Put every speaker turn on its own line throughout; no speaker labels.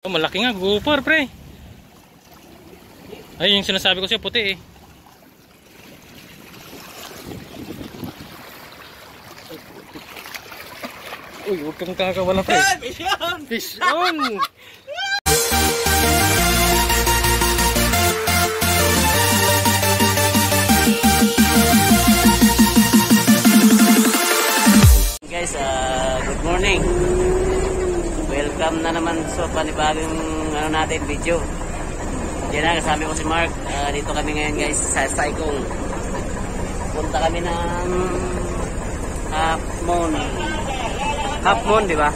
Oh, malaki nga, gopher, pre. Ay, yung sinasabi ko siya, puti eh. Uy, huwag kang kakawala, pre.
Fish on!
Fish on!
Welcome na naman sa panibagong ano natin video. Yan na, kasama ko si Mark. Ah, dito kami ngayon guys sa Saikong. Punta kami ng Half Moon. Half Moon, di ba?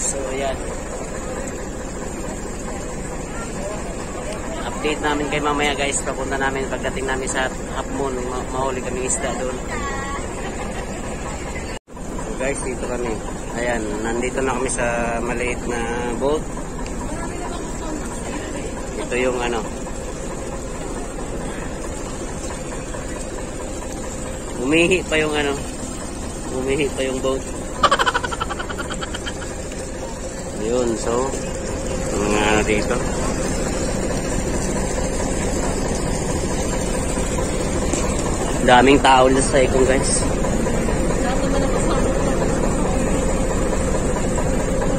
So, yan. update namin kay mamaya guys papunta namin pagdating namin sa Half Moon ma mahuli kami isda doon guys dito kami. Ayan nandito na kami sa maliit na boat. Ito yung ano. Umihi pa yung ano. Umihi pa yung boat. Yun so mga ano dito. Daming tao na sa ikong guys.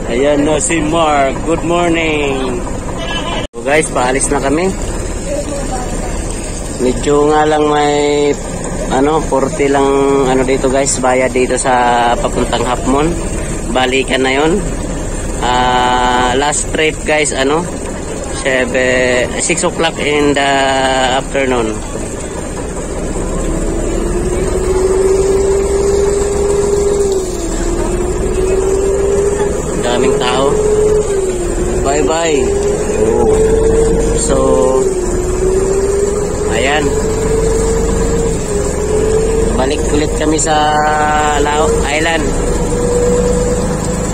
Ayan na si Mark. Good morning. So guys, paalis na kami. Medyo nga lang may ano, 40 lang ano dito guys, bayad dito sa papuntang Hapmon. Balikan na 'yon. Ah, last trip guys, ano? 7 6 o'clock in the afternoon. daming tao. Bye-bye. So, ayan. Balik ulit kami sa Lao Island.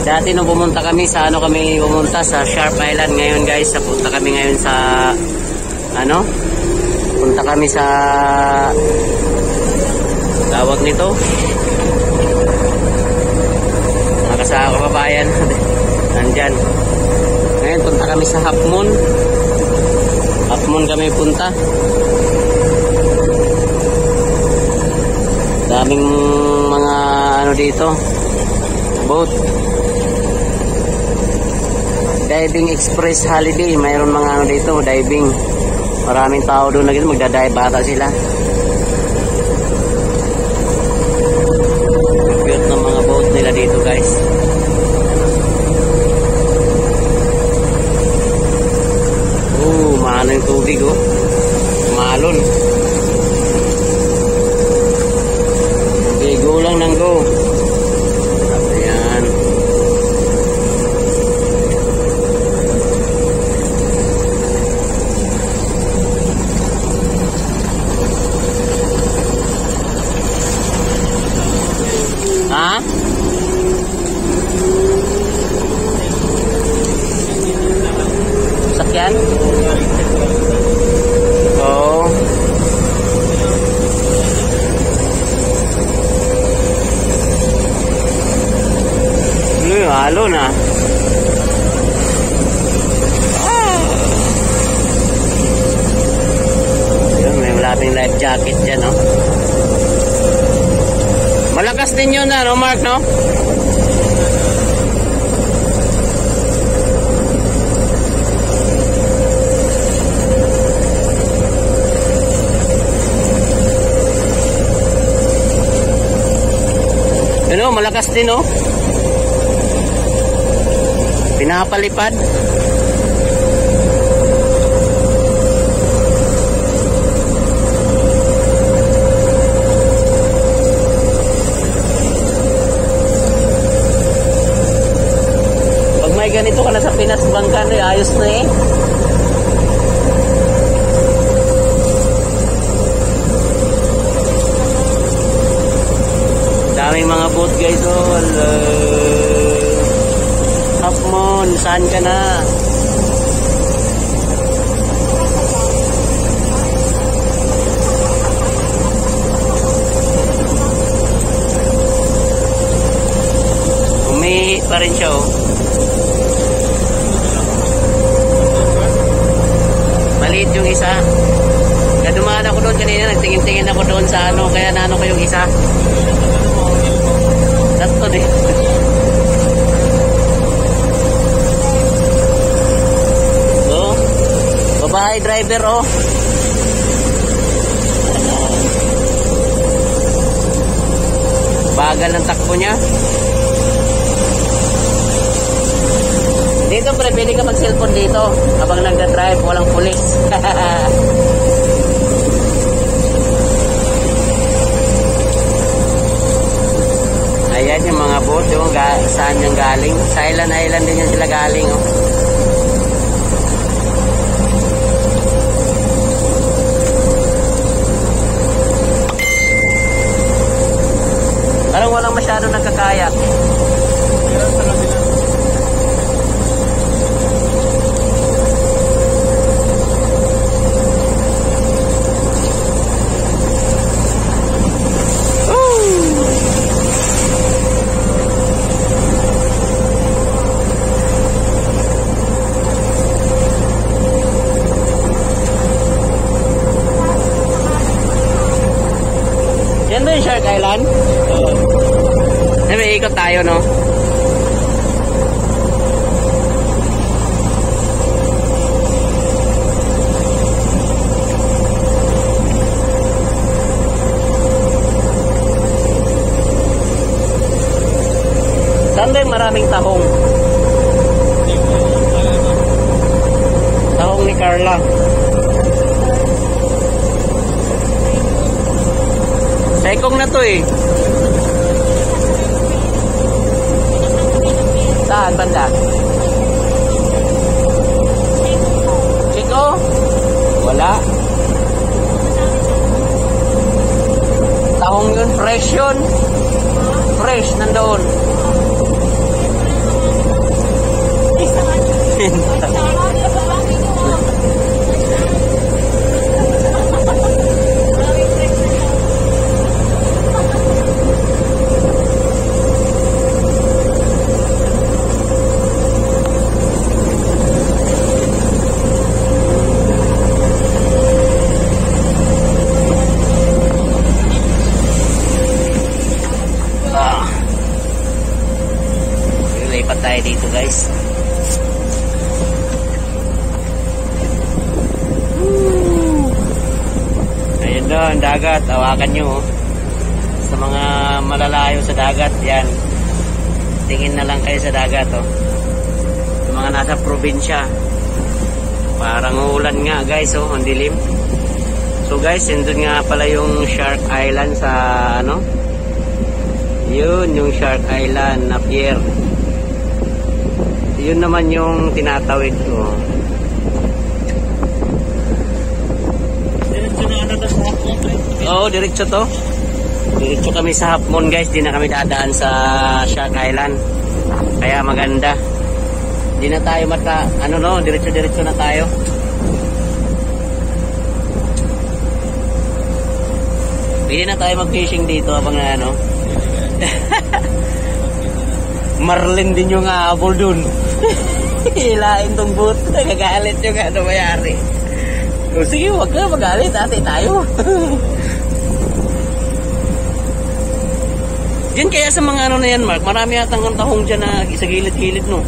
Dati nung pumunta kami sa ano kami pumunta sa Sharp Island ngayon guys, sa punta kami ngayon sa ano? Punta kami sa tawag nito mga kababayan nandyan kami sa Hapmon. Hapmon kami punta. Daming mga ano dito. Boat. Diving express holiday. Mayroon mga ano dito diving. Maraming tao doon na magdadive bata sila. Cute ng mga boat nila dito guys yung tubig oh. Malon okay go lang ng go ayan ha sakyan oo ano yung halo na Ayun, may malaping life jacket dyan no malakas din yun na no Mark no Malakas din oh. Pinapalipad. Pag may ganito ka na sa Pinas Bangkan, eh, ayos na eh. Saan ka na? Umi pa rin siya, oh. Maliit yung isa. Kaya dumaan ako doon kanina, nagtingin-tingin ako doon sa ano, kaya naano ko yung isa. Tatlo din. oh, babae driver, oh. Bagal ng takbo niya. Dito pre, pwede ka mag-cellphone dito habang nagda-drive, walang pulis. Ayan yung mga boat, yung saan yung galing. Sa Island Island din yan sila galing. Oh. Parang walang masyado nagkakaya. Yung Shark Island? Oo. may ikot tayo, no? Saan ba yung maraming tahong? Tahong ni Carla. Sekong na to eh. Saan banda? Chico? Wala. Tahong yun, fresh yun. Fresh, nandoon. Ah. Lipat tayo dito guys. Ayun doon, dagat. Awakan nyo. oh. Sa mga malalayo sa dagat, yan. Tingin na lang kayo sa dagat. Oh. Sa mga nasa probinsya. Parang ulan nga guys, oh, ang dilim. Guys, yun nga pala yung Shark Island sa ano, yun, yung Shark Island na pier. Yun naman yung tinatawid ko. Oo, diretso to. Diretso kami sa Half Moon guys. Di na kami dadaan sa Shark Island. Kaya maganda. Di na tayo mata, ano no, diretso-diretso na tayo. Pwede na tayo mag-fishing dito habang na ano. Marlin din yung aabol dun. Hilain tong boot. Nagagalit yung ano mayari. O sige, wag ka magalit. Ate tayo. Yan kaya sa mga ano na yan, Mark. Marami yatang ang tahong dyan na sa gilid-gilid, no?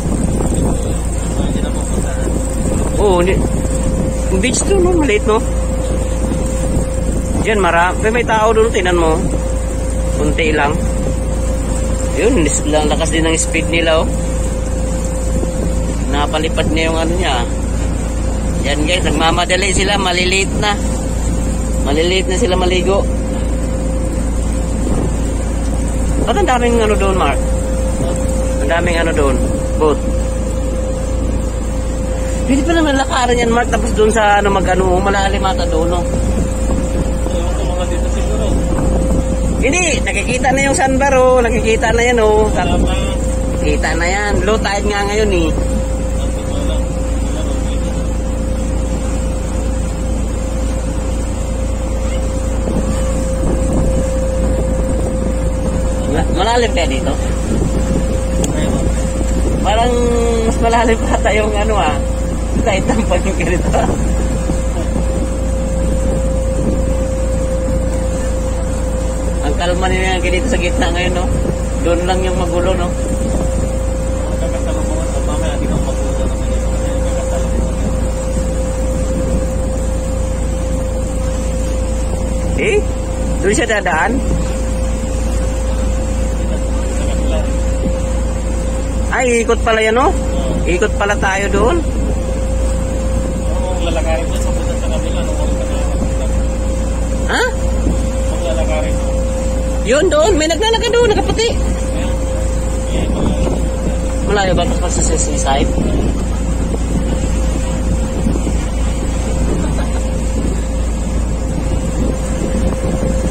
Oo, yung beach to, no? Maliit, no? Yan, marami. May tao doon, tinan mo. Kunti lang. Yun, lang lakas din ng speed nila, oh. Napalipad niya yung ano niya. Yan guys, nagmamadali sila, maliliit na. Maliliit na sila maligo. Ba't ang daming ano doon, Mark? Ang daming ano doon, boat. Pwede pa naman lakaran yan, Mark, tapos doon sa ano, mag-ano, malalim ata doon, no? Hindi, nakikita na yung sandbar, oh. Nakikita na yan, oh. Kita na yan. Low tide nga ngayon, eh. Ma- Malalim kaya dito? mas malalim pa tayong ano ah. Kahit tampag yung ganito. Ang kalma nila yung ganito sa gitna ngayon, no? Doon lang yung magulo, no? Eh? Doon siya dadaan? Ay, ikot pala yan, no? Ikot pala tayo doon.
Kung lalakarin doon sa pusa sa kabila, nung huwag ka na
Ha?
Kung lalakarin doon.
Yun doon, may naglalakad doon,
mga-
Malayo ba pa sa seaside?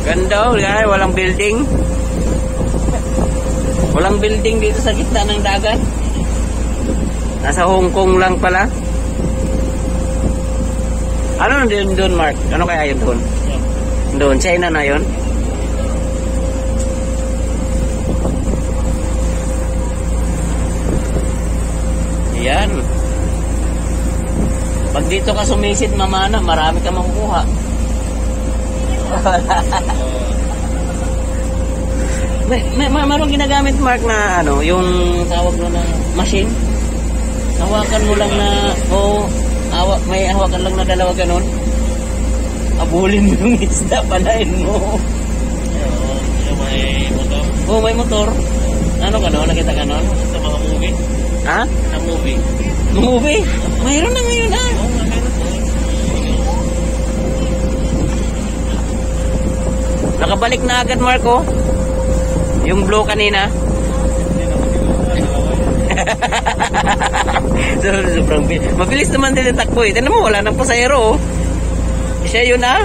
Ganda oh, guys, walang building. Walang building dito sa gitna ng dagat. Nasa Hong Kong lang pala. Ano na doon, Mark? Ano kaya yun doon? Doon, China na yun? Yan. Pag dito ka sumisid mamana, marami ka makukuha. may, may, may marong ginagamit Mark na ano, yung tawag mo na machine. Hawakan mo lang na o awa, may hawakan lang na dalawa ganun. Abulin mo yung isda, palain mo.
Yung may motor.
Oh, may motor. Ano ka no? Nakita ka no?
Sa mga movie.
Ha?
Sa movie.
Movie? Mayroon na ngayon ah.
Oo, nga, meron po.
Nakabalik na agad Marco. Yung blue kanina. So, sobrang bilis. Mabilis naman din yung takbo eh. Tignan mo, wala nang pasayro oh. Siya yun ah.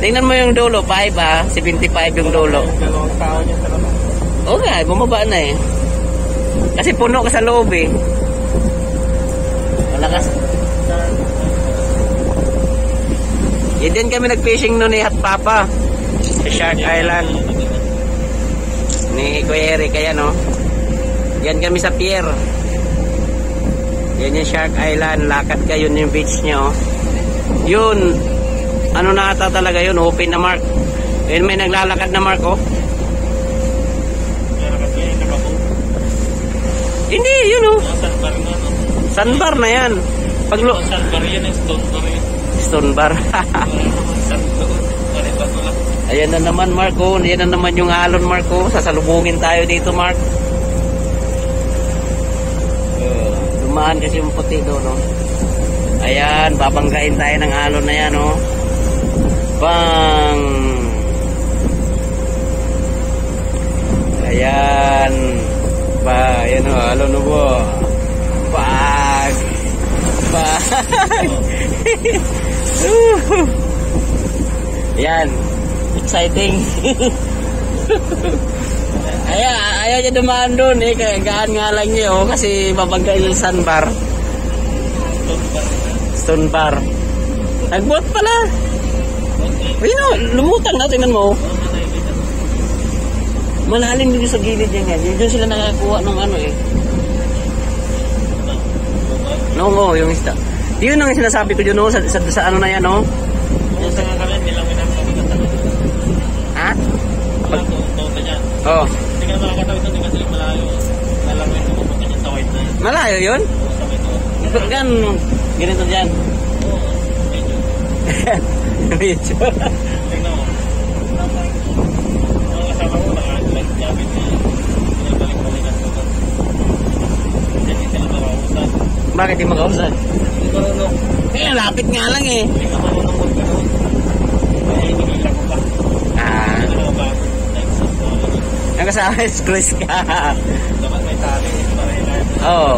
Tingnan mo yung dulo, 5 ah. 75 yung dulo. Oo nga, bumaba na eh. Kasi puno ka sa loob eh. Malakas. Yan din kami nag-fishing noon eh, Hat Papa. Sa Shark Island. Ni Kuya Eric, kaya no. Yan kami sa pier. Yan yung Shark Island. Lakad kayo yung beach nyo. Yun. Ano na ata talaga yun? Open na mark. Yun may naglalakad na mark oh.
Kaya kasi nakako.
Hindi, yun oh.
Nasaan bar na, no?
Sandbar na yan. Paglo...
Saan bar yan, eh, stone bar yan.
Stone bar.
Lang.
Ayan na naman, Marco. Ayan na naman yung alon, Marco. Sasalubungin tayo dito, Mark. Dumaan kasi yung puti doon, no? Ayan, babanggain tayo ng alon na yan, no? Bang! Ayan. Ba, ayan o, alon no po. Bag! Bag! Woo! Yan. Exciting. Aya, ayaw niya dumaan doon eh. Kaya gaan nga lang niya oh. Kasi babangga yung sandbar.
Stone bar na.
Stone bar. Nagbuot pala. Ayun oh, lumutang na. Tingnan mo. oh.
Oo.
Malalim din sa gilid niya nga. Yun sila nakakuha ng ano eh. No, oh, yung isda. Yun ang sinasabi ko yun oh, sa, sa, sa ano na yan oh.
Kung sa nga kami, nilang minapakita sa kanila.
Ha?
Na dyan.
Oh.
Hindi ka makakatawid doon kasi malayo. Alam mo yung pupunta niya sa white na yun.
Malayo yun?
Oo, sa may doon.
Gan, ganito dyan.
Oo, medyo.
Medyo.
Tingnan mo. Mga kasama ko, nakagamit niya. Pinabalik-balikan ko doon. Hindi sila makausap.
Bakit di makausap?
Hindi marunong.
Eh, lapit nga lang eh.
Hindi ka marunong magkaroon. Kaya hinihila ko pa.
Ah,
na ba?
Ang kasama is Chris ka.
Dapat may tali.
Oo.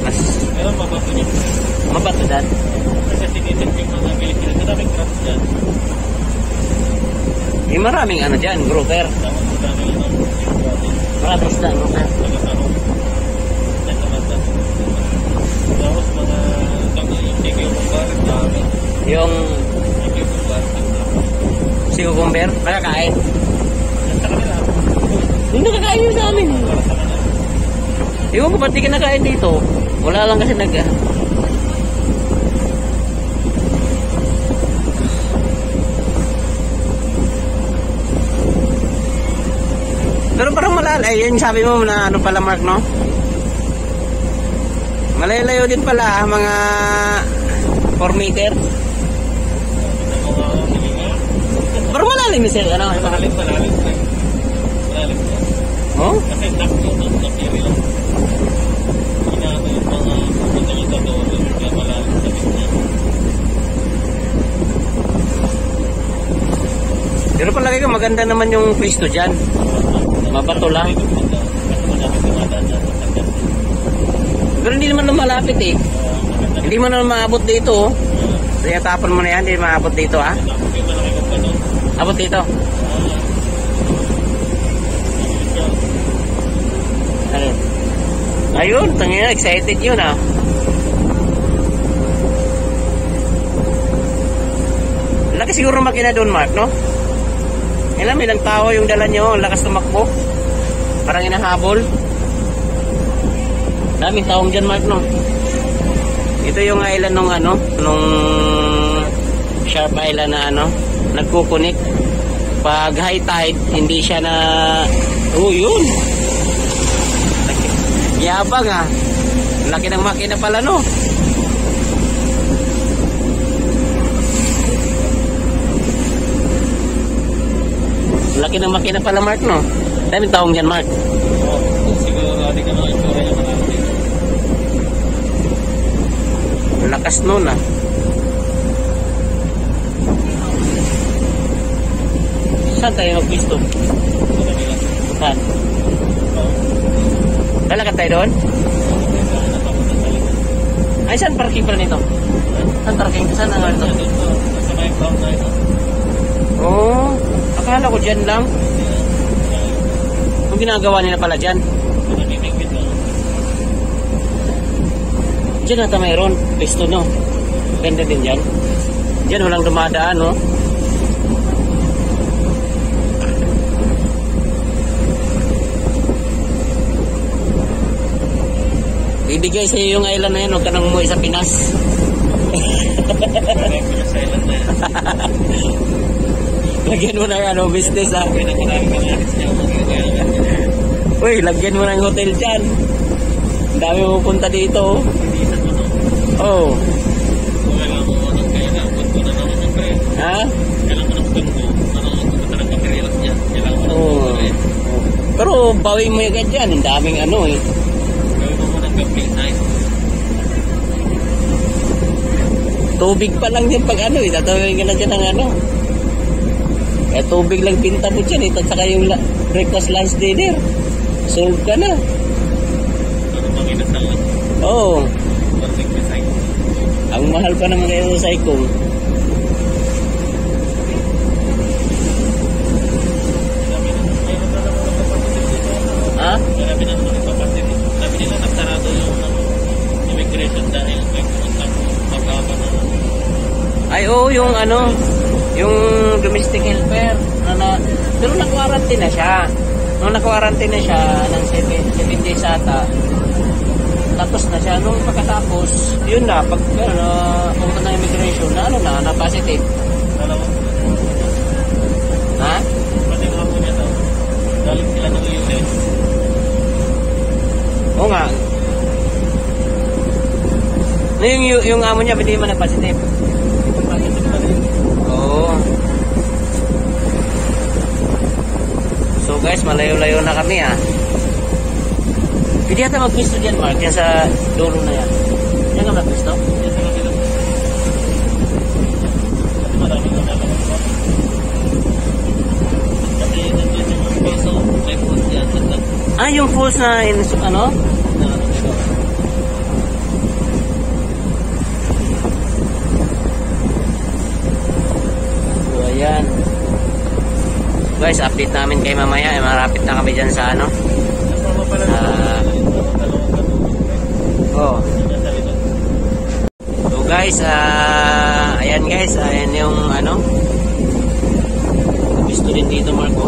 Mas
Pero mabato niya.
mabato dyan.
Kasi tinitin yung mga Pilipinas. Maraming crabs dyan.
Eh, maraming ano dyan, grouper.
Yun ang
Maraming isda, grouper.
Taga-sarong. Yan naman dyan. Tapos mga kami yung tigil yung bar. Dami.
Yung
Tigil yung bar.
si Cucumber, nakakain. Yung nakakain yun sa amin. Ewan ko ba't di ka nakain dito? Wala lang kasi nag... Pero parang malal, ay yun sabi mo na ano pala Mark, no? Malalayo din pala, mga 4 meter. Pero malalim sir, ano?
Malalim, malalim. Malalim ka.
Oh?
Kasi duck area lang. Inaano yung mga doon, kaya malalim sa gitna.
Pero palagi ko maganda naman yung pwesto dyan. Mabato lang. Pero hindi naman na malapit eh. Hindi mo na maabot dito. oh. Kaya tapon mo na yan, hindi maabot dito
panon.
Abot dito. Ano? Ayun, tangina, excited yun ah. Laki siguro makina doon, Mark, no? Ilang ilang tao yung dala nyo, ang lakas tumakbo. Parang inahabol. Daming taong dyan, Mark, no? Ito yung island nung ano, nung Sharp Island na ano, nagkukunik. Pag high tide, hindi siya na... Oh, yun! Yabang ah. Laki ng makina pala, no? Laki ng makina pala, Mark, no? Daming taong dyan, Mark.
Oo, siguro dati ka mga itsura niya marami.
Lakas nun ah. Saan tayo magpisto?
Sa.
Saan? Lalakad tayo doon?
Sa.
Ay, saan parking pala nito? Saan parking? Saan ang ano?
Na ito.
Oo. Akala ko dyan lang. Kung ginagawa nila pala dyan.
Namimingwit lang.
Dyan ata mayroon. Pisto, no? Ganda din dyan. Dyan walang dumadaan, no? Ibigay sa iyo yung island na yan, huwag ka nang umuwi sa Pinas.
Na.
Lagyan mo ng ano, business
na nga.
Uy, lagyan mo ng hotel dyan. Ang dami pupunta dito.
Hindi isa to, no?
Oh,
yung pre.
ha? Oo.
pre.
Pero bawin mo yung dyan. Ang daming ano eh. Tubig pa lang yan pag ano eh. Tatawin ka na dyan ng ano. Kaya tubig lang pinta mo dyan eh. At saka yung la- breakfast, lunch, dinner. Solve ka na.
Ano pang inasal lang.
Oo. Oh, mahal pa naman kayo sa
dito.
Ha?
Marami na naman nagpapatid. Sabi nila nagsarado yung ano, immigration dahil may pumunta na
Ay, oo, yung ano, yung domestic helper. Na, na, pero na-quarantine na siya. Nung na-quarantine na siya ng 7 days ata, tapos na siya. Nung pagkatapos, yun na, pag ano, pumunta ng immigration, na ano na, na positive.
dalawang
Ha?
pati nga po niya daw. Galing sila ng US.
Oo nga. Na yung, yung, yung amo niya, hindi man nag-positive.
Positive pa rin.
Oo. So guys, malayo-layo na kami ah. Pwede yata mag-pisto dyan, Mark, yan sa dulo na yan. Yan ka mag-pisto?
Yan kabila. Kasi marami na nalang pa. Kasi nandiyan yung peso, may post yan.
Ah, yung falls na, in, ano? So, ayan. Guys, update namin kay mamaya. Eh, marapit na kami dyan sa ano.
Kasama pala
Ah.
sa dalawang
Oh.
Yan likod.
So guys, ah, ayan guys, ayan yung ano. Gusto din dito Marco.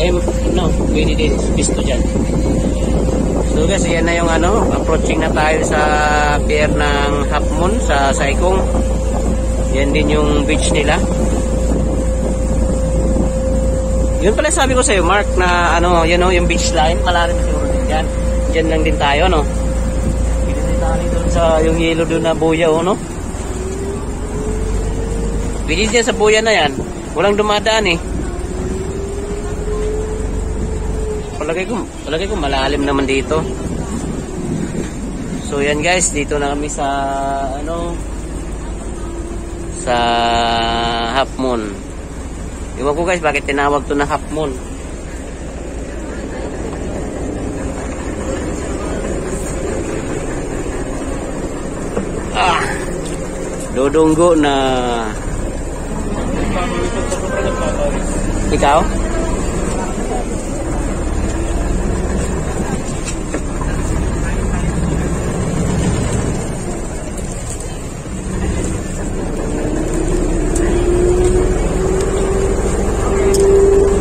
M, no, pwede din pisto dyan. So guys, yan na yung ano, approaching na tayo sa pier ng Half Moon sa Saikong. Yan din yung beach nila. Yun pala sabi ko sa iyo, Mark, na ano, yan o, yung beach line, malalim siguro din dyan. Dyan lang din tayo, no? Pwede tayo doon sa yung yellow doon na buya, o, no? Pwede dyan sa buya na yan. Walang dumadaan eh. Palagay ko, palagay ko malalim naman dito. So yan guys, dito na kami sa ano sa Half Moon. Iwan ko guys bakit tinawag to na Half Moon. Ah, dodonggo na ikaw?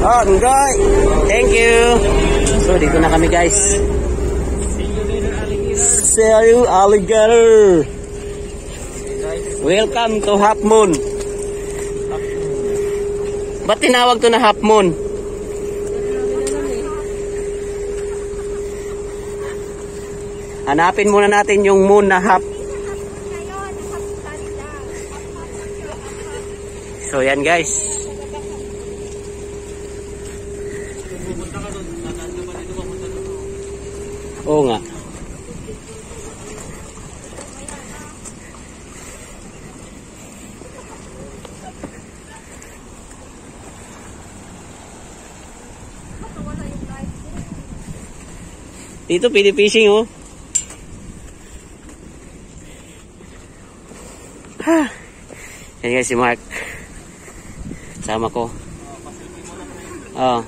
Oh, enjoy. Thank you. So, dito na kami guys. See you, alligator. Welcome to Half Moon. Ba't tinawag to na Half Moon? Hanapin muna natin yung moon na half. So, yan guys. Oo nga. Dito, pwede fishing oh. Ha. Yan guys si Mark. Sama ko. Oh.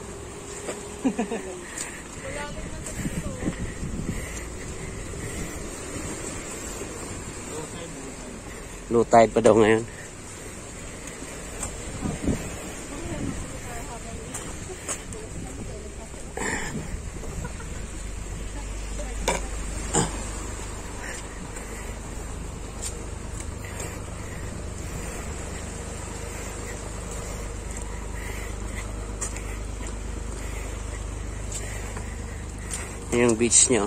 Low tide pa daw ngayon. Beach nyo.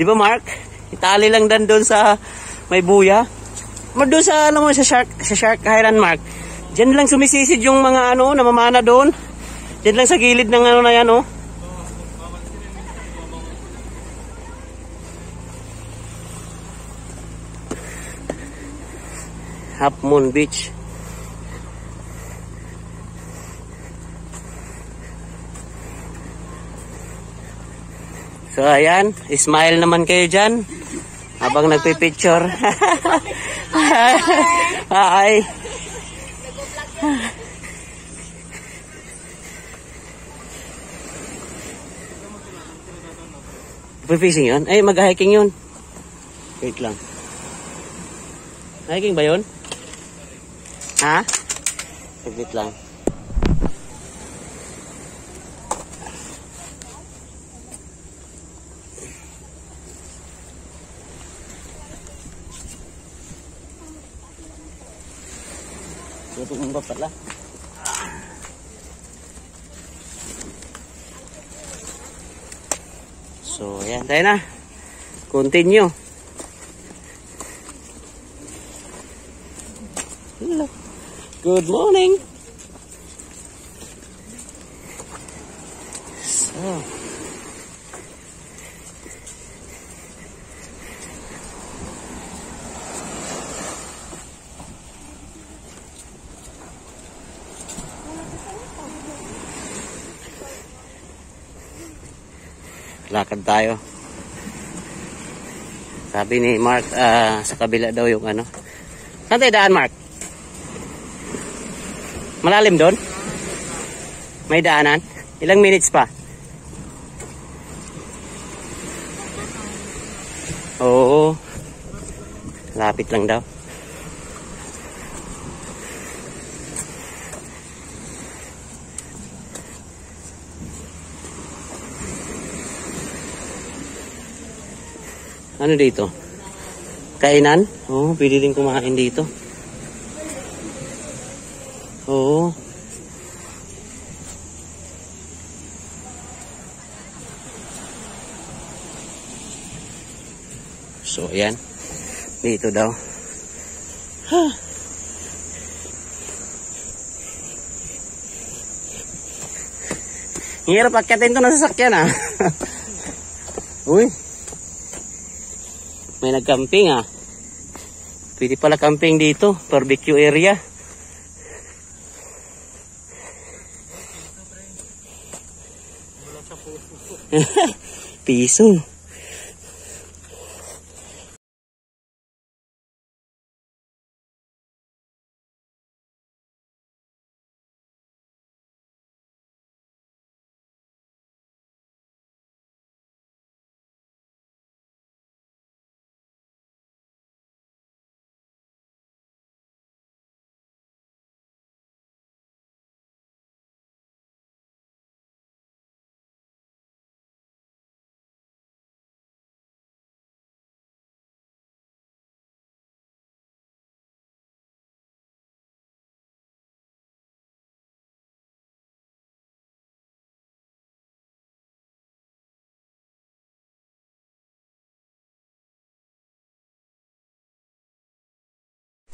Di ba Mark? Itali lang dan doon sa may buya. Mar doon sa alam mo sa Shark sa Shark Highland Mark. Diyan lang sumisisid yung mga ano namamana doon. Diyan lang sa gilid ng ano na yan oh. Half Moon Beach. So ayan, smile naman kayo dyan. Habang nagpipicture. Hi. Fishing yun? Ay, mag-hiking yun. Wait lang. Hiking ba yun? Ha? Wait lang. Tumumba pala. So, ayan. Na. Continue. Hello. Good morning. So. lakad tayo. Sabi ni Mark, ah, sa kabila daw yung ano. Saan tayo daan, Mark? Malalim doon? May daanan? Ilang minutes pa? Oo. Lapit lang daw. Ano dito? Kainan? Oo, pwede din kumain dito. Oo. So, ayan. Dito daw. Ha. Hirap akyatin to na sasakyan ah. Uy. May nagcamping ah. Pwede pala camping dito. Barbecue area. Piso.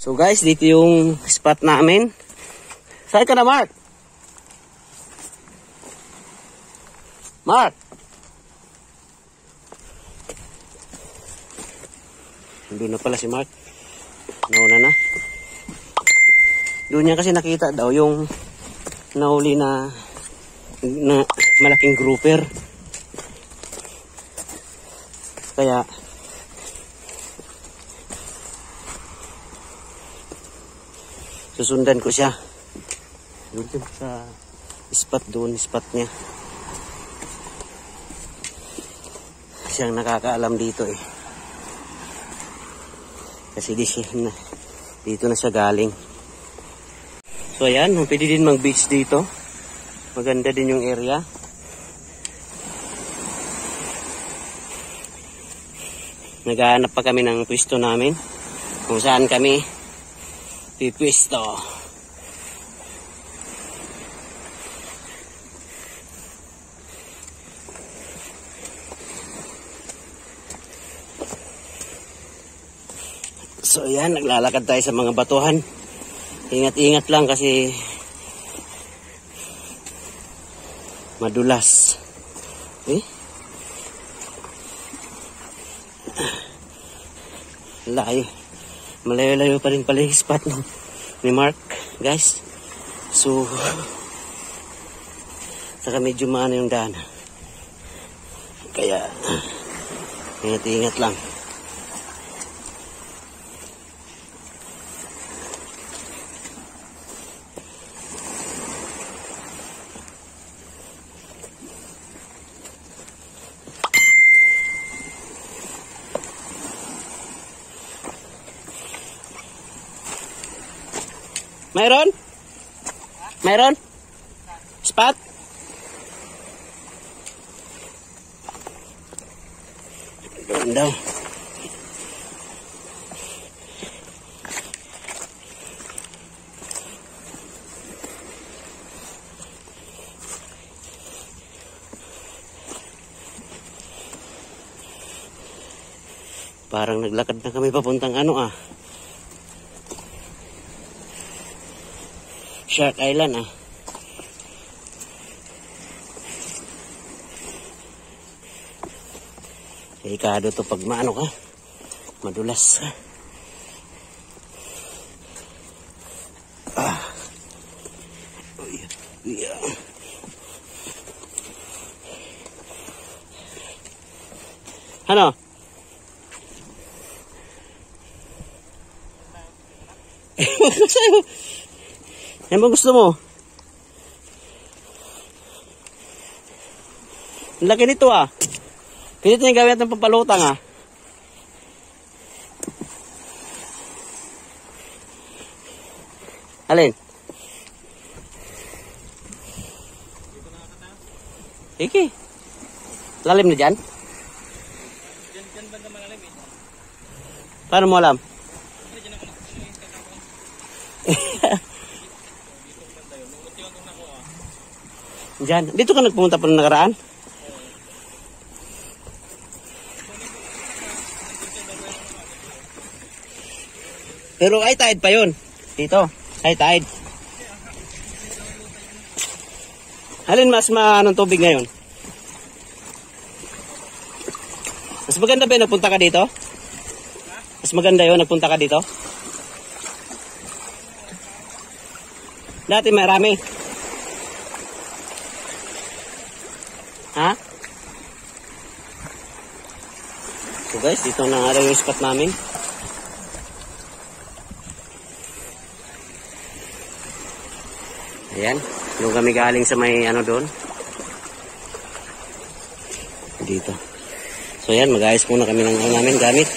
So guys, dito yung spot namin. Saan ka na, Mark? Mark! Doon na pala si Mark. Nauna na. Doon niya kasi nakita daw yung nahuli na, na malaking grouper. Kaya susundan ko siya. Doon sa spot doon, spot niya. Siyang nakakaalam dito eh. Kasi di siya na, dito na siya galing. So ayan, pwede din mag beach dito. Maganda din yung area. Naghahanap pa kami ng pwesto namin. Kung saan kami pipwesto. So yan, naglalakad tayo sa mga batuhan. Ingat-ingat lang kasi madulas. Eh? Layo. Malayo-layo pa rin pala yung spot ng ni Mark, guys. So, saka medyo maano yung daan. Kaya, ingat-ingat lang. Mayroon? Mayroon? Spot? Doon daw. Parang naglakad na kami papuntang ano ah. Shark Island ah. Delikado to pag maano ka. Madulas ka. Ah. Uy, uy, ah. Ano? Sa'yo. Yan ba gusto mo? Ang laki nito ah. Pwede ito yung gawin natin pampalutang ah. Alin? Iki. Lalim na dyan?
Diyan, diyan banda malalim eh.
Paano mo alam? Diyan. Dito ka nagpumunta pa ng nakaraan? Pero ay tide pa yun. Dito. Ay tide. Alin mas maanong tubig ngayon? Mas maganda ba nagpunta ka dito? Mas maganda yun, nagpunta ka dito? Dati marami. Guys, dito na nga yung spot namin. Ayan. Doon kami galing sa may ano doon. Dito. So ayan, mag-ayos muna kami ng ano namin gamit.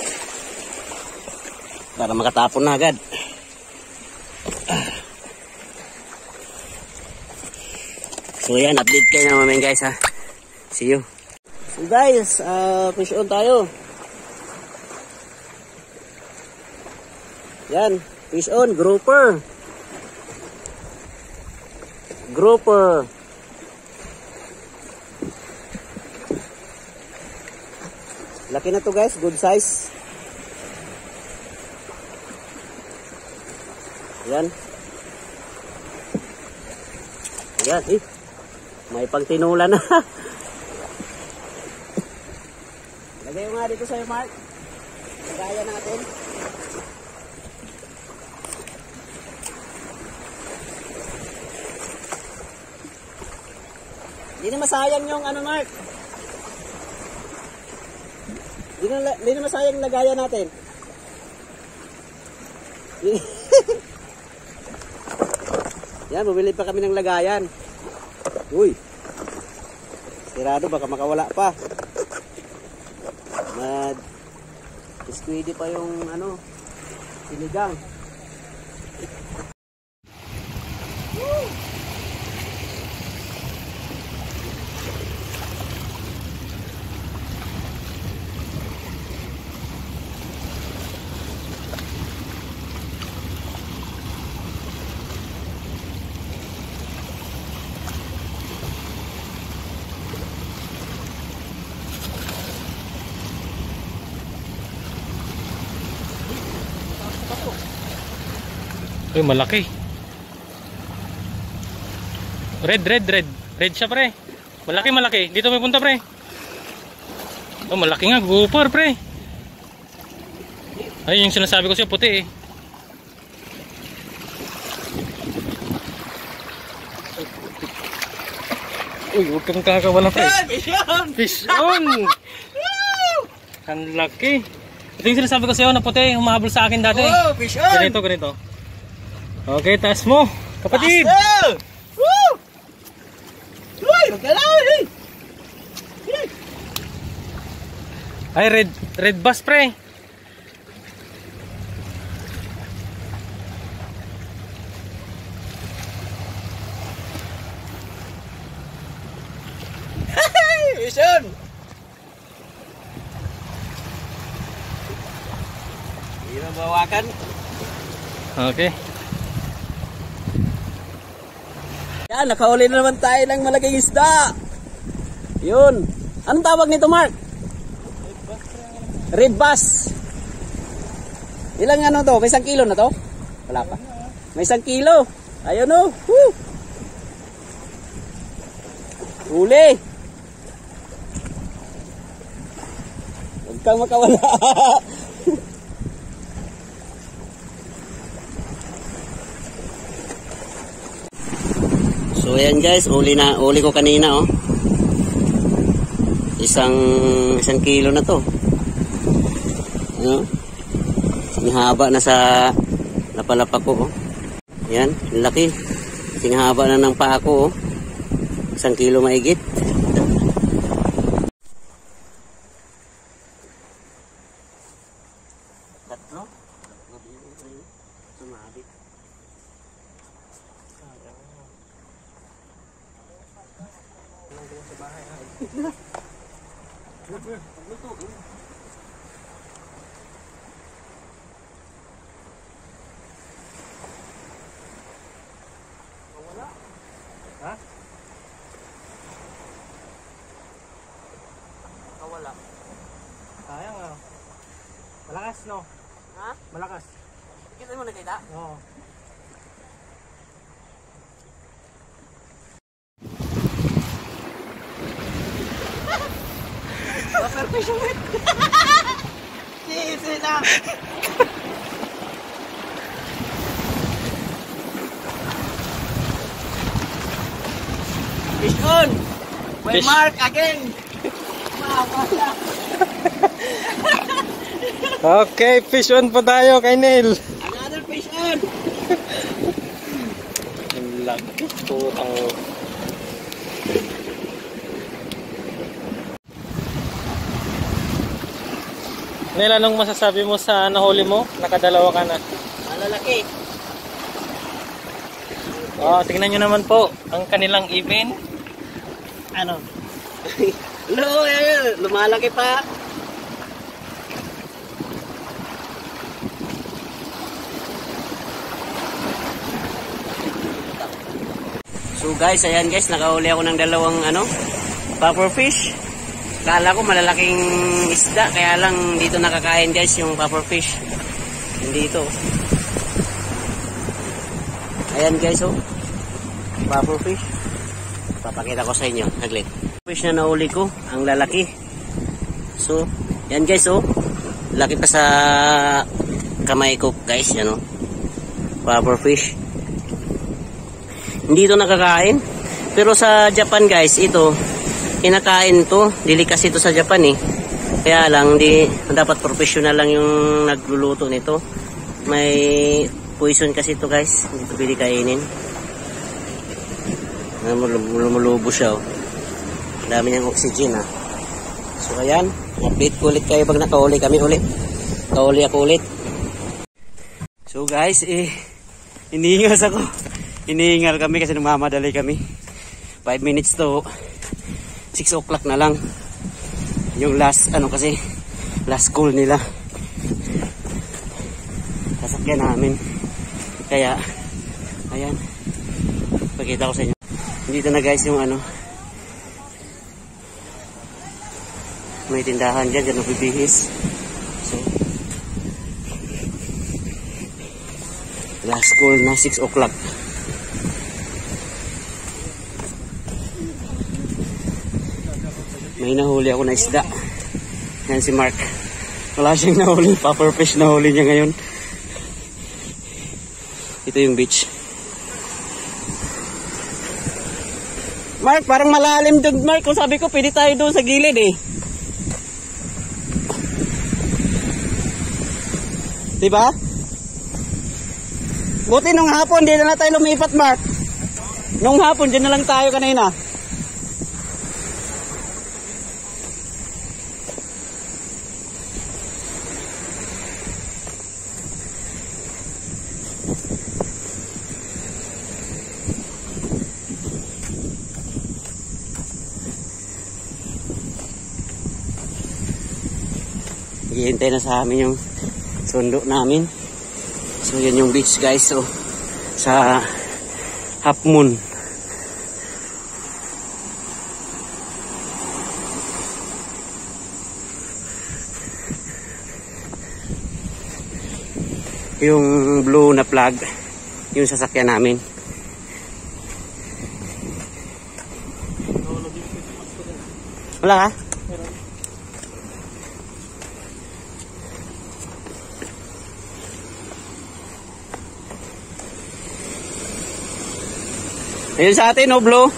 Para makatapon na agad. So ayan, update kayo na mamaya guys ha. See you. So guys, uh, fish on tayo. Yan, fish on, grouper. Grouper. Laki na to guys, good size. Yan. Yan, eh. May pagtinula na. Lagay mo nga dito sa'yo, Mark. Lagayan natin. Hindi na masayang yung ano, Mark. Hindi na, na masayang lagayan natin. Yan, bumili pa kami ng lagayan. Uy. Sirado, baka makawala pa. Mad. Squiddy pa yung ano, sinigang.
Uy, malaki. Red, red, red. Red siya, pre. Malaki, malaki. Dito may punta, pre. Oh, malaki nga. Gopher, pre. Ay, yung sinasabi ko siya, puti eh. Uy, huwag kang kakawala, pre.
Fish on!
Fish on! Ang laki. Ito yung sinasabi ko sa'yo na puti, humahabol sa akin dati.
Oh, fish on!
Ganito, ganito. Okay, taas mo. Kapatid!
Woo! Uy, magkalaw eh!
Ay, red, red bass, pre.
Fish on! Hindi na bawakan.
Okay.
Yan, nakahuli na naman tayo ng malaking isda. Yun. Anong tawag nito, Mark? Red bass. Ilang ano to? May isang kilo na to? Wala pa. May isang kilo. Ayun o. Woo! Huli. Huwag kang makawala. So ayan guys, uli na uli ko kanina oh. Isang isang kilo na to. Ano? Ang haba na sa napalapak ko oh. Yan, ang laki. Sing haba na ng paa ko oh. Isang kilo maigit.
Malakas, no?
Ha?
Malakas.
Kita mo nakita?
Oo. Sisi na! Fish on! Well,
Fish.
Mark again! Mawala!
Okay, fish on po tayo kay Neil.
Another fish on!
Laki. Putang. Neil, anong masasabi mo sa nahuli mo? Nakadalawa ka na.
Malalaki!
Oh, tingnan nyo naman po ang kanilang ipin.
Ano? Lo, eh, lumalaki pa.
So guys, ayan guys, nakahuli ako ng dalawang ano, puffer fish. Kala ko malalaking isda, kaya lang dito nakakain guys yung puffer fish. Hindi ito. Ayan guys oh. Puffer fish. Papakita ko sa inyo, saglit. Fish na nahuli ko, ang lalaki. So, yan guys oh. Laki pa sa kamay ko guys, yan oh. Puffer fish. Hindi ito nakakain. Pero sa Japan guys, ito, kinakain to. Delicacy ito sa Japan eh. Kaya lang, di, dapat professional lang yung nagluluto nito. May poison kasi ito guys. Hindi ito pwede kainin. Lumulubo siya oh. Dami niyang oxygen ah. So ayan, update ko ulit kayo pag nakauli kami ulit. Kauli ako ulit. So guys, eh, iniingas ako. Iniingal kami kasi nagmamadali kami. 5 minutes to 6 o'clock na lang. Yung last, ano kasi, last call nila. Sasakyan namin. Kaya, ayan. Pakita ko sa inyo. Dito na guys yung ano. May tindahan dyan, dyan nabibihis. So, last call na 6 o'clock. May nahuli ako na isda. Yan si Mark. Wala siyang nahuli. Puffer fish nahuli niya ngayon. Ito yung beach. Mark, parang malalim doon, Mark. Kung sabi ko, pwede tayo doon sa gilid eh. Diba? Buti nung hapon, di na, na tayo lumipat, Mark. Nung hapon, dyan na lang tayo kanina. Hihintay na sa amin yung sundo namin. So yan yung beach guys. So sa Half Moon. Yung blue na flag, yung sasakyan namin. Wala ka? Ayun sa atin, oh, blue.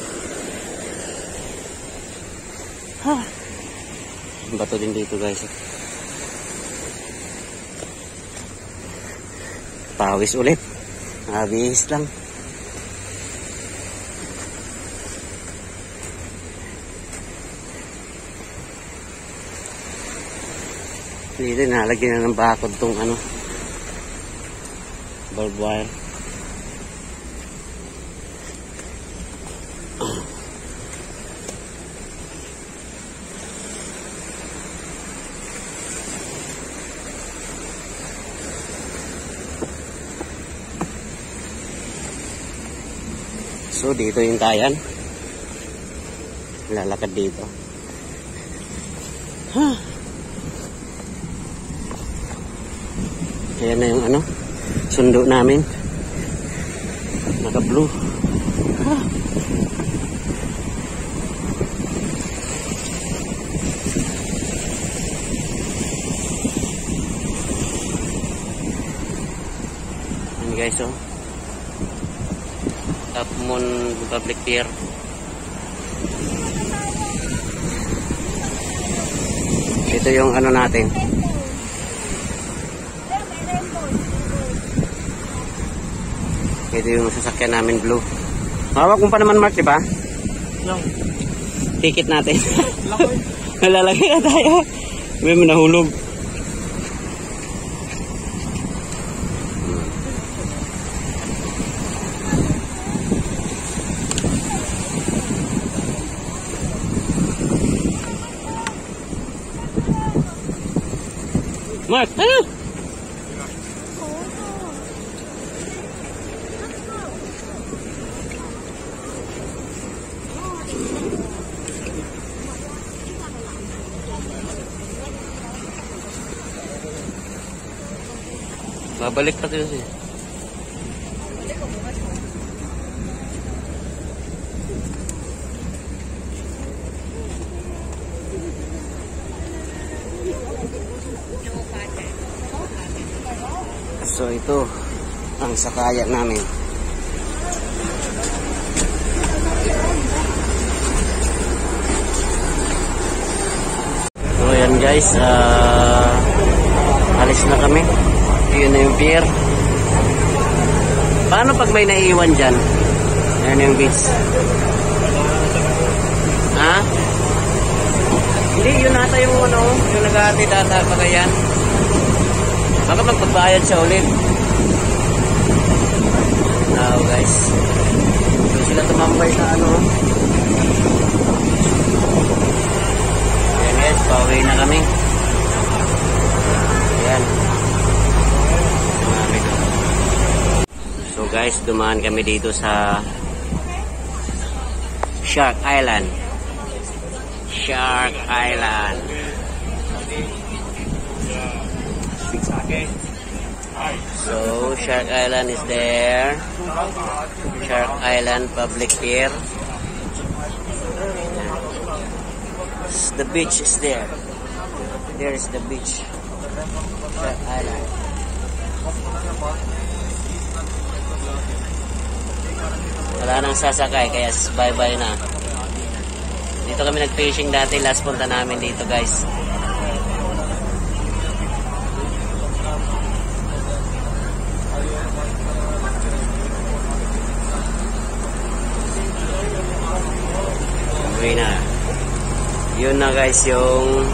Ha. Bato din dito, guys. Pawis ulit. Nabihis lang. Dito, nalagyan na ng bakod tong ano. Barbed wire. So dito yung tayan. Lalakad dito. Ha. Ayan na yung ano, sundo namin. Naka-blue. Yan guys, oh. Top Moon Public Pier. Ito yung ano natin. Ito yung sasakyan namin blue. Hawak mo pa naman Mark, di ba?
Lang.
Ticket natin. Nalalagay na tayo. May nahulog. Mark, ano? Pa tayo siya. So ito ang sakaya namin. So yan guys, ah alis na kami. Yun na yung pier. Paano pag may naiiwan dyan? Yan yung beach. Ha? Hindi, yun ata yung ano, yung nag-aatid ata pa yan. Baka magpagbayad siya ulit. Now guys. So sila tumambay sa ano. Ayan guys, pauwi na kami. Ayan. Marami doon. So guys, dumaan kami dito sa Shark Island. Shark Island. So, Shark Island is there. Shark Island Public Pier. The beach is there. There is the beach. Shark Island. Wala nang sasakay, kaya bye-bye na. Dito kami nag-fishing dati, last punta namin dito guys. Uwi na. Yun na guys yung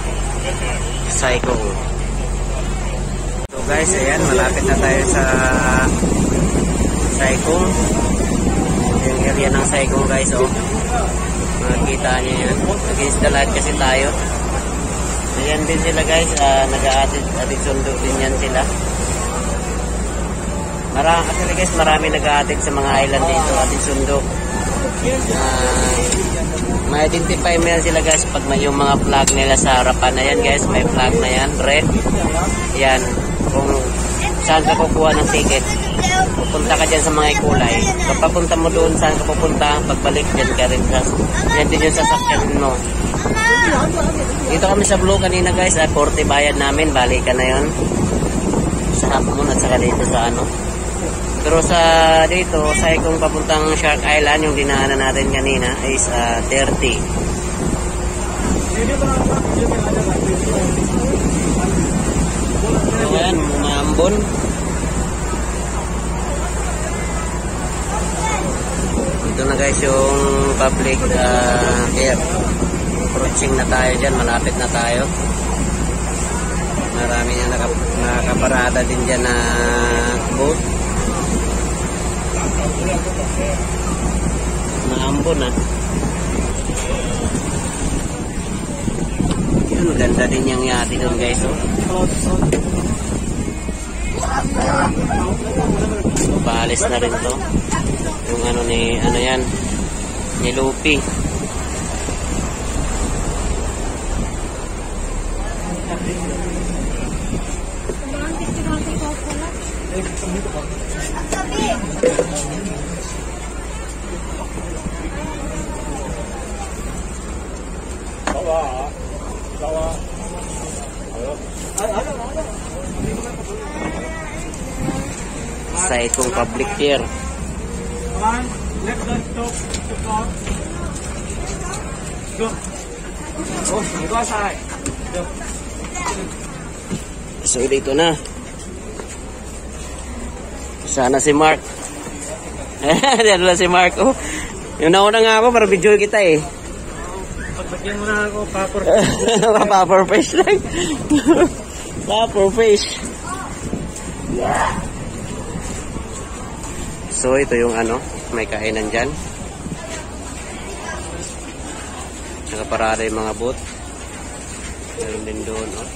Psycho. So guys, ayan, malapit na tayo sa Psycho. Area ng Psycho guys, oh. Makikita niyo yan. Against the light kasi tayo. Ayan din sila guys, uh, nag-aatid atid sundo din yan sila. Marami kasi guys, marami nag-aatid sa mga island dito, atid sundo. Uh, ma-identify mo sila guys pag may yung mga flag nila sa harapan na yan guys, may flag na yan, red. Yan, kung saan ka kukuha ng ticket. Pupunta ka dyan sa mga kulay. Kapag papunta mo doon saan ka pupunta, pagbalik dyan ka rin. Sa, yan din yung sasakyan mo. Dito kami sa Blue kanina guys, at 40 bayad namin, balikan na yon Sa hapon at saka dito sa ano. Pero sa dito, sa ikong papuntang Shark Island, yung dinaanan natin kanina is uh, 30. So yan, umambon. Ito na guys yung public uh, pier. Approaching na tayo dyan, malapit na tayo. Marami na naka, nakaparada din dyan na boat. Maambon ah. Yun, maganda din yung yati doon guys oh. So, paalis na rin to. Yung ano ni, ano yan, ni Lupi. Sa itong public pier.
One, left the stop, stop. Go. Oh, go aside.
So dito na. Sana si Mark. Diyan na si Mark. Oh. Yung nauna nga ako para video kita eh.
Pagbagyan mo na ako, papor.
Paper fish lang. Paper fish. So ito yung ano, may kainan dyan. Nakaparada yung mga boat. Meron din doon. Oh.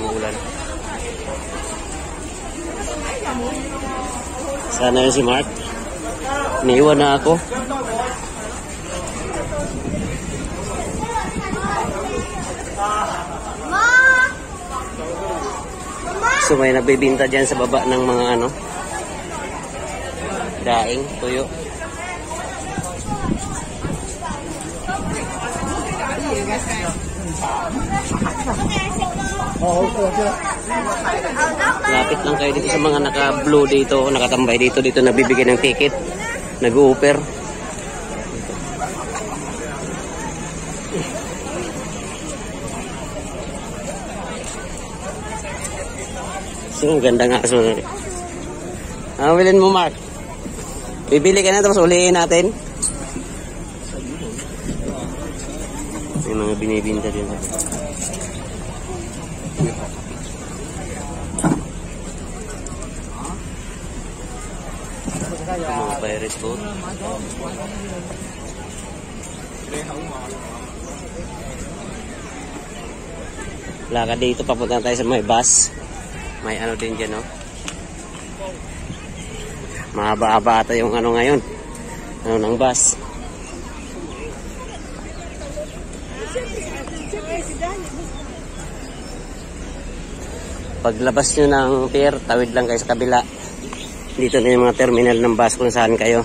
Umuulan. Sana yun si Mark. Niiwan na ako. So may nagbibinta dyan sa baba ng mga ano daing, tuyo. Lapit lang kayo dito sa mga naka-blue dito, nakatambay dito, dito nabibigyan ng ticket. Nag-offer. So, ganda nga. So, ah, wilin mo, Mark. Bibili ka na tapos ulihin natin. May mga binibinta din. Mga pirate boat. Lakad dito, papunta tayo sa may bus. May ano din dyan, no? Mahaba-haba ata yung ano ngayon. Ano ng bus. Paglabas nyo ng pier, tawid lang kayo sa kabila. Dito na yung mga terminal ng bus kung saan kayo.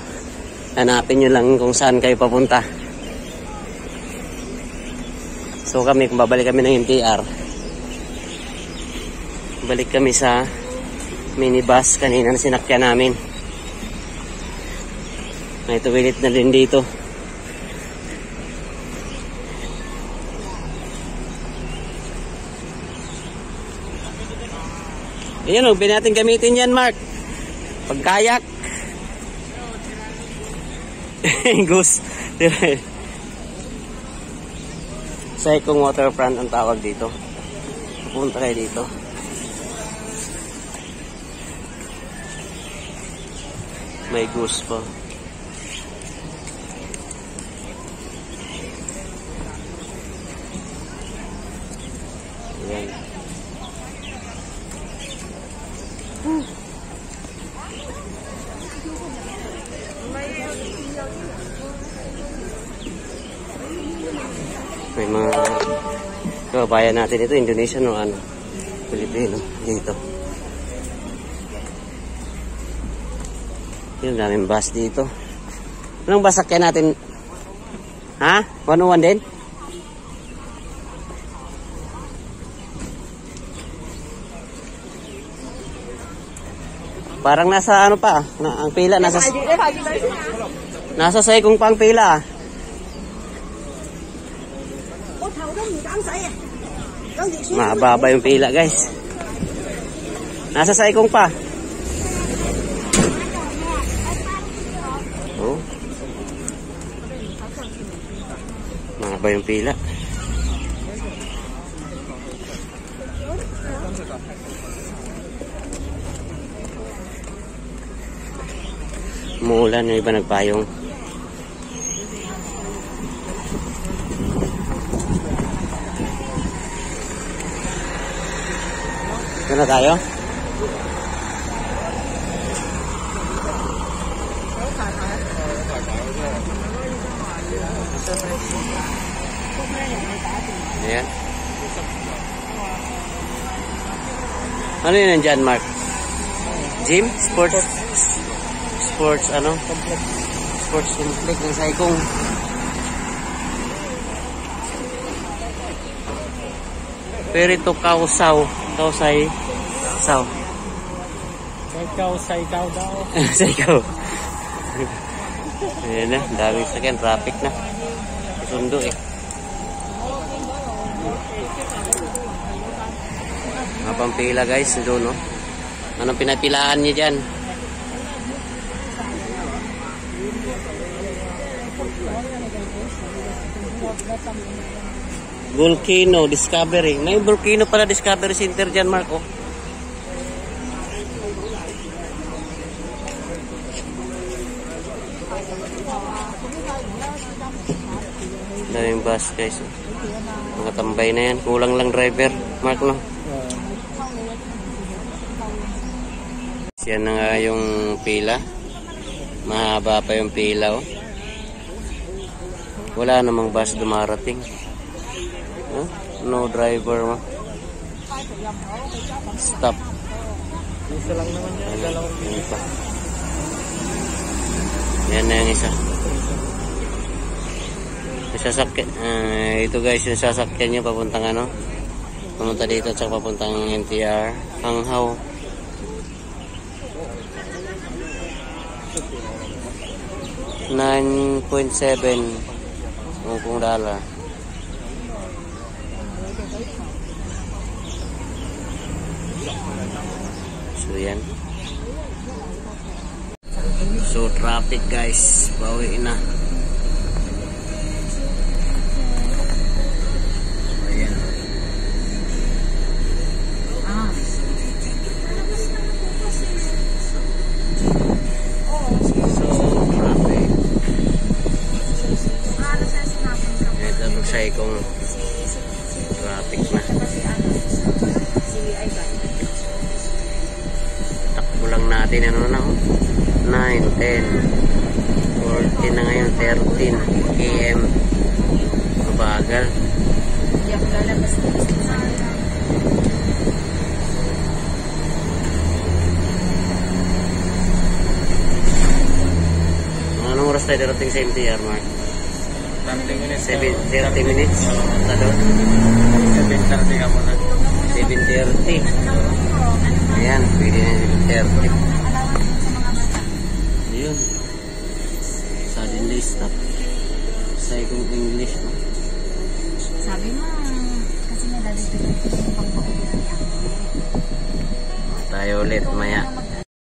Hanapin nyo lang kung saan kayo papunta. So kami, kung babalik kami ng MTR, balik kami sa minibus kanina na sinakyan namin. May tuwilit na din dito. Ayan o, natin gamitin yan, Mark. Pagkayak. Goose. Saikong waterfront ang tawag dito. Pupunta kayo dito. May goose pa. Ayan. May mga kababayan natin ito, Indonesian o ano, Pilipino, dito. Yung daming bus dito. Anong bus sakyan natin? Ha? 101 din? Parang nasa ano pa, na, ang pila nasa Nasa saikong pang pila. Mababa yung pila, guys. Nasa saikong pa. Oh. Mahaba yung pila. Umuulan yung iba nagpayong. Ito na tayo? Ayan. Ano yun nandyan, Mark? Gym? Sports? Sports, ano? Sports complex ng Saikong. Pero ito kausaw. Kausay. Saw.
Saikaw, saikaw daw.
saikaw. Ayan na, daming sakyan. Traffic na. Sundo eh. Pampila guys, doon no. Anong pinapilaan niya dyan? Volcano Discovery. May volcano pala Discovery Center dyan, Marco. Daming bus guys. oh. Mga tambay na yan. Kulang lang driver. Mark no? Yan na nga yung pila. Mahaba pa yung pila oh. Wala namang bus dumarating. Oh, no driver mo. Stop.
Isa lang naman yan. Dalawang
pa. Yan na yung isa. Sasakyan, ah, ito guys yung sasakyan nyo papuntang ano. Pumunta dito at papuntang NTR. Hanghaw. Nine point seven Hong Kong dollar. So yan. So traffic guys, bawi na. Oras tayo darating sa MTR, Mark?
30 minutes.
7, 30 minutes? Sa doon?
7.30 ka muna.
7.30. Ayan, pwede na 7.30. Ayun. Suddenly stop. Sa ikong English, no?
Sabi mo, kasi nga dati pinag-ibig yung pagpapagod